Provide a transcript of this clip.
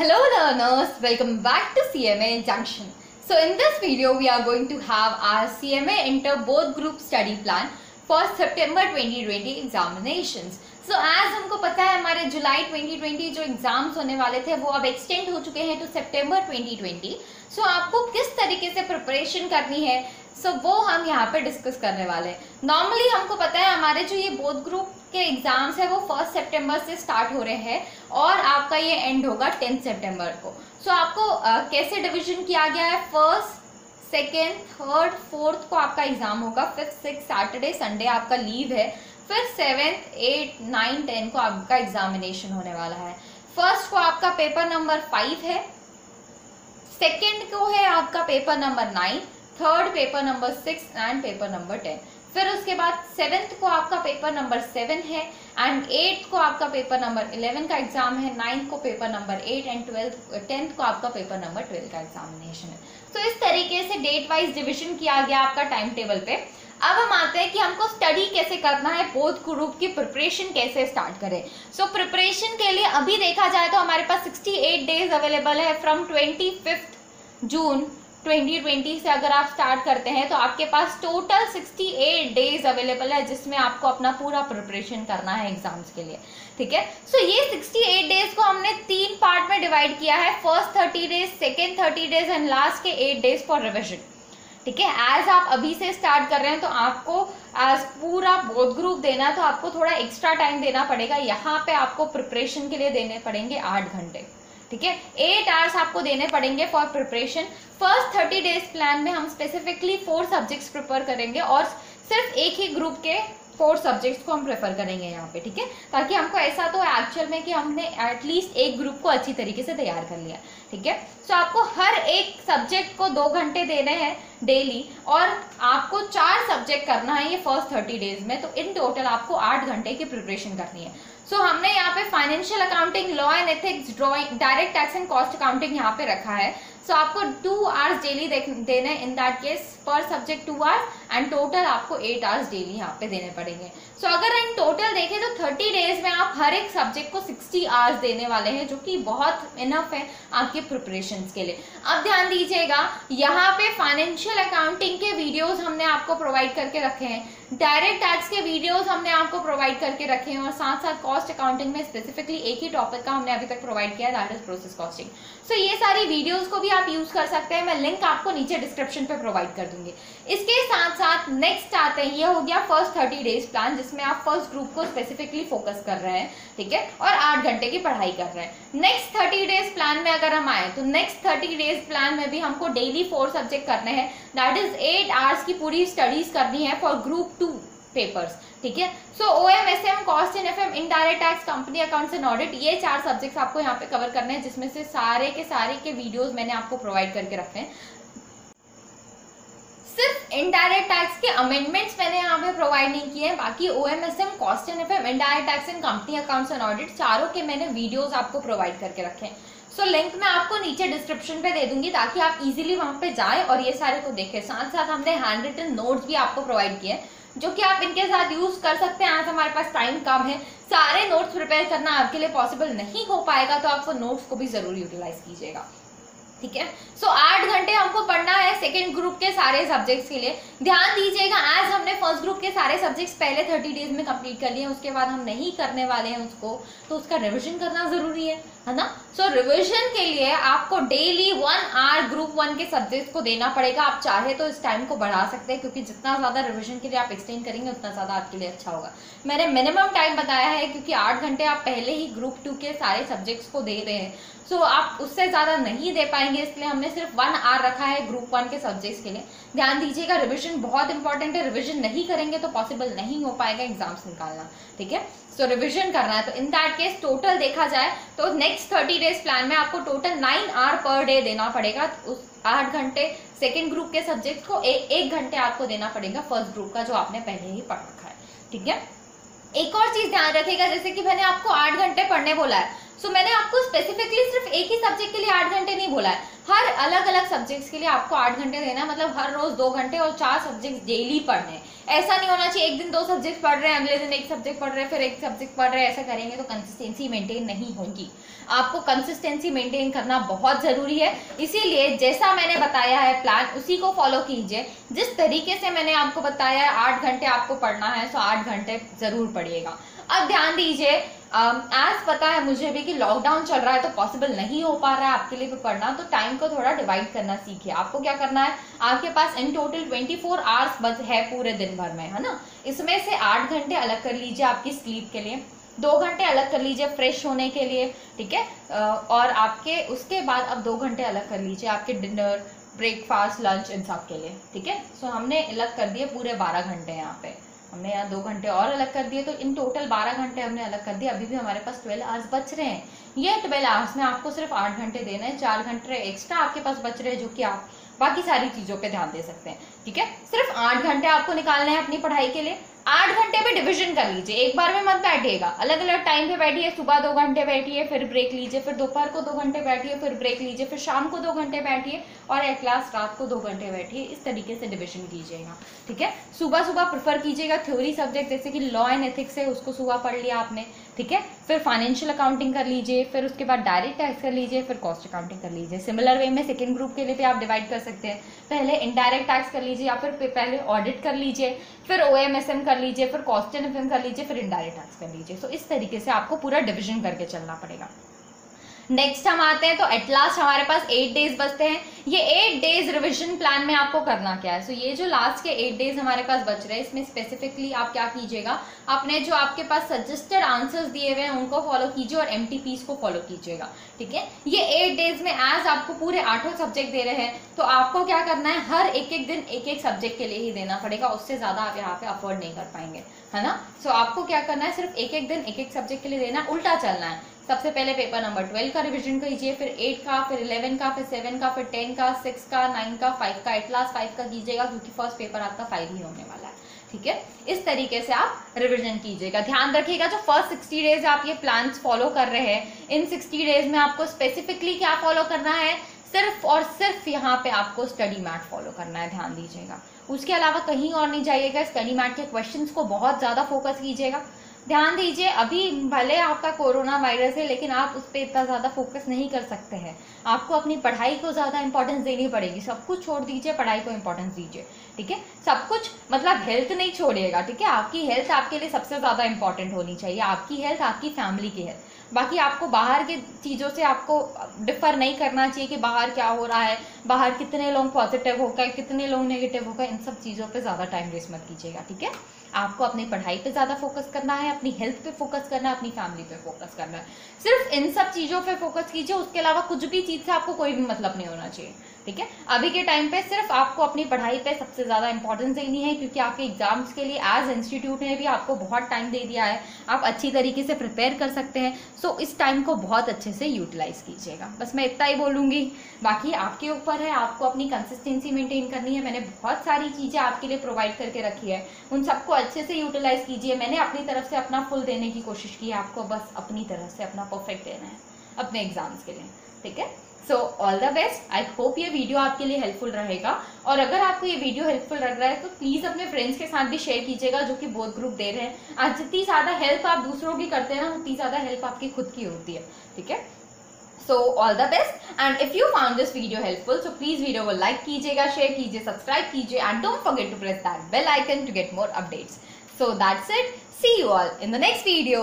Hello learners, welcome back to CMA Junction. So in this video we are going to have our CMA Inter both group study plan for September 2020 examinations. So as हमको पता है हमारे जुलाई 2020 जो exams होने वाले थे वो अब एक्सटेंड हो चुके हैं टू सितंबर 2020. सो so, आपको किस तरीके से प्रिपरेशन करनी है so, वो हम यहाँ पे डिस्कस करने वाले हैं नॉर्मली हमको पता है हमारे जो ये बोथ ग्रुप के एग्ज़ाम्स है वो फ़र्स्ट सितंबर से स्टार्ट हो रहे हैं और आपका ये एंड होगा टेंथ सितंबर को। सो so, आपको uh, कैसे डिविजन किया गया है? फ़र्स्ट सेकेंड थर्ड फोर्थ को आपका एग्ज़ाम होगा। फिफ्थ सिक्स सैटरडे संडे आपका लीव है। फिर सेवेंथ एट नाइन टेन को आपका एग्जामिनेशन होने वाला है। फ़र्स्ट को आपका पेपर नंबर फाइव है। सेकेंड को है आपका paper number nine third paper number six and paper number ten फिर उसके बाद सेवेंथ को आपका पेपर नंबर सेवन है एंड एट्थ को आपका पेपर नंबर इलेवन का एग्ज़ाम है नाइन्थ को paper number eight and twelfth tenth को आपका पेपर नंबर ट्वेल्व का एग्जामिनेशन है। तो so, इस तरीके से डेट वाइज डिविजन किया गया आपका टाइम टेबल पे। अब हम आते हैं कि हमको स्टडी कैसे करना है बोध ग्रुप की प्रिपरेशन कैसे स्टार्ट करें। सो so, प्रिपरेशन के लिए अभी देखा जाए तो हमारे पास 68 डेज़ अवेलेबल है फ्रॉम ट्वेंटी जून 2020 से अगर आप स्टार्ट करते हैं तो आपके पास टोटल 68 डेज़ अवेलेबल है जिसमें आपको अपना पूरा प्रिपरेशन करना है एग्ज़ाम्स के लिए। ठीक है? सो so, ये 68 डेज़ को हमने तीन पार्ट में डिवाइड किया है। First 30 days second 30 days and last के 8 डेज़ फॉर रिविजन ठीक है? एज आप अभी से स्टार्ट कर रहे हैं तो आपको एज पूरा बोध ग्रुप देना है तो आपको थोड़ा एक्स्ट्रा टाइम देना पड़ेगा। यहाँ पे आपको प्रिपरेशन के लिए देने पड़ेंगे आठ घंटे। ठीक है? एट आवर्स आपको देने पड़ेंगे for preparation first thirty days plan में हम स्पेसिफिकली फोर सब्जेक्ट्स प्रिपेयर करेंगे और सिर्फ़ एक ही ग्रुप के फोर सब्जेक्ट्स को हम प्रेफर करेंगे यहाँ पे, ठीक है? ताकि हमको ऐसा तो एक्चुअल में कि हमने एटलीस्ट एक ग्रुप को अच्छी तरीके से तैयार कर लिया, ठीक है? सो आपको हर एक सब्जेक्ट को दो घंटे देने हैं डेली और आपको चार सब्जेक्ट करना है ये फ़र्स्ट थर्टी डेज़ में तो इन टोटल आपको आठ घंटे की प्रिपरेशन करनी है। सो so, हमने यहाँ पे financial accounting law and ethics drawing direct tax and cost accounting यहाँ पे रखा है। सो so, आपको टू आवर्स डेली देने इन दैट केस पर subject two hours and total आपको एट आवर्स डेली यहाँ पे देने पड़ेंगे। सो so, अगर इन टोटल देखें तो थर्टी डेज़ में आप हर एक सब्जेक्ट को सिक्सटी आवर्स देने वाले हैं जो कि बहुत इनफ है आपके प्रिपरेशन के लिए। अब ध्यान दीजिएगा यहाँ पे फाइनेंशियल अकाउंटिंग के वीडियोस हमने आपको प्रोवाइड करके रखे हैं। डायरेक्ट टैक्स के वीडियोस हमने आपको प्रोवाइड करके रखे हैं और साथ साथ कॉस्ट अकाउंटिंग में स्पेसिफिकली एक ही टॉपिक का हमने अभी तक प्रोवाइड किया that is process costing so ये सारी वीडियोस को भी आप यूज़ कर सकते हैं। मैं लिंक आपको नीचे डिस्क्रिप्शन पे प्रोवाइड कर दूँगी। इसके साथ साथ नेक्स्ट आते हैं, ये हो गया फ़र्स्ट थर्टी डेज़ प्लान जिसमें आप फ़र्स्ट ग्रुप को स्पेसिफिकली फोकस कर रहे हैं, ठीक है? और आठ घंटे की पढ़ाई कर रहे हैं। नेक्स्ट थर्टी डेज़ प्लान में अगर हम आए तो नेक्स्ट थर्टी डेज़ प्लान में भी हमको डेली फोर सब्जेक्ट करने हैं। दैट इज़ एट आवर्स की पूरी स्टडीज़ करनी है फॉर ग्रुप टू पेपर्स ठीक है? So O M S M cost and F M indirect tax company accounts and audit ये चार सब्जेक्ट्स आपको यहाँ पे कवर करने हैं जिसमें से सारे के सारे के वीडियोस मैंने आपको प्रोवाइड करके रखे हैं। सिर्फ़ इनडायरेक्ट टैक्स के अमेंडमेंट्स मैंने यहाँ पे प्रोवाइड नहीं किए हैं बाकी O M S M cost and F M indirect tax and company accounts and audit चारों के मैंने वीडियोस आपको प्रोवाइड करके रखे हैं। सो so, लिंक मैं आपको नीचे डिस्क्रिप्शन पे दे दूँगी ताकि आप इजीली वहाँ पे जाएँ और ये सारे को देखें। साथ साथ हमने हैंड रिटन नोट्स भी आपको प्रोवाइड किए जो कि आप इनके साथ यूज़ कर सकते हैं। आज हमारे पास टाइम कम है। सारे नोट्स प्रिपेयर करना आपके लिए पॉसिबल नहीं हो पाएगा तो आप वो नोट्स को भी ज़रूर यूटिलाइज कीजिएगा। ठीक है? सो आठ घंटे हमको पढ़ना है सेकेंड ग्रुप के सारे सब्जेक्ट्स के लिए। ध्यान दीजिएगा, आज हमने फ़र्स्ट ग्रुप के सारे सब्जेक्ट्स पहले थर्टी डेज़ में कंप्लीट कर लिए उसके बाद हम नहीं करने वाले हैं उसको तो उसका रिविजन करना ज़रूरी है। है ना? सो so, रिविजन के लिए आपको daily one hour group one के सब्जेक्ट को देना पड़ेगा। आप चाहे तो इस टाइम को बढ़ा सकते हैं क्योंकि जितना ज़्यादा रिविजन के लिए आप एक्सटेंड करेंगे उतना ज़्यादा आपके लिए अच्छा होगा। मैंने मिनिमम टाइम बताया है क्योंकि आठ घंटे आप पहले ही ग्रुप टू के सारे सब्जेक्ट्स को दे रहे हैं। सो so, आप उससे ज़्यादा नहीं दे पाएँगे इसलिए हमने सिर्फ़ वन आर रखा है ग्रुप वन के सब्जेक्ट्स के लिए। ध्यान दीजिएगा रिविजन बहुत इंपॉर्टेंट है। रिविजन नहीं करेंगे तो पॉसिबल नहीं हो पाएगा एग्ज़ाम्स निकालना ठीक है? सो रिविजन करना है। तो इन दैट केस टोटल देखा जाए तो नेक्स्ट थर्टी डेज़ प्लान में आपको total nine hour per day देना पड़ेगा। उस आठ घंटे सेकेंड ग्रुप के सब्जेक्ट को ए, एक घंटे आपको देना पड़ेगा फ़र्स्ट ग्रुप का जो आपने पहले ही पढ़ रखा है। ठीक है? एक और चीज़ ध्यान रखेगा जैसे कि मैंने आपको आठ घंटे पढ़ने बोला है। सो so, मैंने आपको स्पेसिफिकली सिर्फ़ एक ही सब्जेक्ट के लिए आठ घंटे नहीं बोला है। हर अलग अलग सब्जेक्ट्स के लिए आपको आठ घंटे देना है मतलब हर रोज दो घंटे और चार सब्जेक्ट डेली पढ़ने ऐसा नहीं होना चाहिए, एक दिन दो सब्जेक्ट पढ़ रहे हैं, अगले दिन एक सब्जेक्ट पढ़ रहे हैं, फिर एक सब्जेक्ट पढ़ रहे हैं, ऐसा करेंगे तो कंसिस्टेंसी मेंटेन नहीं होगी। आपको कंसिस्टेंसी मेंटेन करना बहुत ज़रूरी है। इसीलिए जैसा मैंने बताया है प्लान उसी को फॉलो कीजिए। जिस तरीके से मैंने आपको बताया है, आठ घंटे आपको पढ़ना है तो आठ घंटे ज़रूर पढ़िएगा। अब ध्यान दीजिए एज पता है मुझे भी कि लॉकडाउन चल रहा है तो पॉसिबल नहीं हो पा रहा है आपके लिए भी पढ़ना तो टाइम को थोड़ा डिवाइड करना सीखिए। आपको क्या करना है? आपके पास इन टोटल 24 फोर आवर्स बच है पूरे दिन भर में, है ना? इसमें से आठ घंटे अलग कर लीजिए आपकी स्लीप के लिए। दो घंटे अलग कर लीजिए फ्रेश होने के लिए, ठीक है? और आपके, उसके बाद अब दो घंटे अलग कर लीजिए आपके डिनर ब्रेकफास्ट लंच इन सब के लिए, ठीक है? सो हमने अलग कर दिए पूरे बारह घंटे यहाँ पे। हमने यहाँ दो घंटे और अलग कर दिए तो इन टोटल बारह घंटे हमने अलग कर दिए। अभी भी हमारे पास ट्वेल्व आवर्स बच रहे हैं। ये ट्वेल्व आवर्स में आपको सिर्फ़ आठ घंटे देना है, चार घंटे एक्स्ट्रा आपके पास बच रहे हैं, जो कि आप बाकी सारी चीज़ों पे ध्यान दे सकते हैं। ठीक है? सिर्फ़ आठ घंटे आपको निकालने हैं अपनी पढ़ाई के लिए। आठ घंटे पे डिवीज़न कर लीजिए। एक बार में मत बैठिएगा। अलग अलग टाइम पे बैठिए, सुबह दो घंटे बैठिए, फिर ब्रेक लीजिए, फिर दोपहर को दो घंटे बैठिए, फिर ब्रेक लीजिए, फिर शाम को दो घंटे बैठिए और एट लास्ट रात को दो घंटे बैठिए। इस तरीके से डिविजन कीजिएगा। ठीक है? सुबह सुबह प्रेफर कीजिएगा थ्योरी सब्जेक्ट जैसे कि लॉ एंड एथिक्स है, उसको सुबह पढ़ लिया आपने। ठीक है? फिर फाइनेंशियल अकाउंटिंग कर लीजिए, फिर उसके बाद डायरेक्ट टैक्स कर लीजिए, फिर कॉस्ट अकाउंटिंग कर लीजिए। सिमिलर वे में सेकेंड ग्रुप के लिए भी आप डिवाइड कर सकते हैं। पहले इनडायरेक्ट टैक्स कर लीजिए या फिर पहले ऑडिट कर लीजिए, फिर ओएमएसएम कर लीजिए, फिर कॉस्ट एंड कर लीजिए, फिर इनडायरेक्ट टैक्स कर लीजिए। तो इस तरीके से आपको पूरा डिविजन करके चलना पड़ेगा। नेक्स्ट हम आते हैं तो एट लास्ट हमारे पास एट डेज़ बचते हैं। ये एट डेज़ रिविजन प्लान में आपको करना क्या है? सो so, ये जो लास्ट के एट डेज़ हमारे पास बच रहे हैं इसमें स्पेसिफिकली आप क्या कीजिएगा? आपने जो आपके पास सजेस्टेड आंसर्स दिए हुए हैं उनको फॉलो कीजिए और एम को फॉलो कीजिएगा। ठीक है? ये एट डेज़ में एज आपको पूरे आठों सब्जेक्ट दे रहे हैं तो आपको क्या करना है? हर एक एक दिन एक एक सब्जेक्ट के लिए ही देना पड़ेगा उससे ज़्यादा आप यहाँ पे अफोर्ड नहीं कर पाएँगे। है ना? सो so, आपको क्या करना है? सिर्फ़ एक एक दिन एक एक सब्जेक्ट के लिए देना उल्टा चलना है। सबसे पहले पेपर नंबर ट्वेल्व का रिविजन कीजिए, फिर एट का, फिर इलेवन का, फिर सेवन का, फिर टेन का सिक्स का नाइन का फाइव का एट लास्ट फाइव का कीजिएगा, क्योंकि फ़र्स्ट पेपर आपका फाइव ही होने वाला है। ठीक है? इस तरीके से आप रिविजन कीजिएगा। ध्यान रखिएगा, जो फ़र्स्ट सिक्सटी डेज़ आप ये प्लान फॉलो कर रहे हैं, इन सिक्सटी डेज़ में आपको स्पेसिफिकली क्या फॉलो करना है? सिर्फ़ और सिर्फ़ यहाँ पे आपको स्टडी मैट फॉलो करना है, ध्यान दीजिएगा। उसके अलावा कहीं और नहीं जाइएगा स्टडी मैट के क्वेश्चंस को बहुत ज़्यादा फोकस कीजिएगा। ध्यान दीजिए, अभी भले आपका कोरोना वायरस है, लेकिन आप उस पर इतना ज़्यादा फोकस नहीं कर सकते हैं। आपको अपनी पढ़ाई को ज़्यादा इंपॉर्टेंस देनी पड़ेगी। सब कुछ छोड़ दीजिए, पढ़ाई को इंपॉर्टेंस दीजिए, ठीक है? सब कुछ मतलब हेल्थ नहीं छोड़िएगा, ठीक है? आपकी हेल्थ आपके लिए सबसे ज़्यादा इंपॉर्टेंट होनी चाहिए। आपकी हेल्थ आपकी फैमिली की हेल्थ बाकी आपको बाहर की चीज़ों से आपको डिफर नहीं करना चाहिए कि बाहर क्या हो रहा है, बाहर कितने लोग पॉजिटिव होगा कितने लोग नेगेटिव होगा इन सब चीज़ों पे ज़्यादा टाइम वेस्ट मत कीजिएगा, ठीक है? आपको अपनी पढ़ाई पे ज़्यादा फोकस करना है, अपनी हेल्थ पे फोकस करना है, अपनी फैमिली पे फोकस करना है। सिर्फ़ इन सब चीज़ों पर फोकस कीजिए, उसके अलावा कुछ भी चीज़ से आपको कोई भी मतलब नहीं होना चाहिए। ठीक है? अभी के टाइम पे सिर्फ़ आपको अपनी पढ़ाई पे सबसे ज़्यादा इंपॉर्टेंस देनी है, क्योंकि आपके एग्ज़ाम्स के लिए एज इंस्टीट्यूट ने भी आपको बहुत टाइम दे दिया है। आप अच्छी तरीके से प्रिपेयर कर सकते हैं। सो इस टाइम को बहुत अच्छे से यूटिलाइज कीजिएगा। बस मैं इतना ही बोलूँगी। बाकी आपके ऊपर है, आपको अपनी कंसिस्टेंसी मेंटेन करनी है। मैंने बहुत सारी चीज़ें आपके लिए प्रोवाइड करके रखी है। उन सबको अच्छे से यूटिलाइज कीजिए। मैंने अपनी तरफ़ से अपना फुल देने की कोशिश की है। आपको बस अपनी तरफ़ से अपना परफेक्ट देना है। अपने एग्ज़ाम्स के लिए। ठीक है? So all the best I hope ये वीडियो आपके लिए हेल्पफुल रहेगा। और अगर आपको ये वीडियो हेल्पफुल लग रहा है तो प्लीज़ अपने फ्रेंड्स के साथ भी शेयर कीजिएगा, जो कि बोथ ग्रुप दे रहे हैं। आज जितनी ज़्यादा हेल्प आप दूसरों की करते हैं ना, उतनी ज़्यादा हेल्प आपकी खुद की होती है। ठीक है? So all the best and if you found this video helpful so please video को लाइक कीजिएगा शेयर कीजिए सब्सक्राइब कीजिए and don't forget to press that bell icon to get more updates so that's it see you all in the next video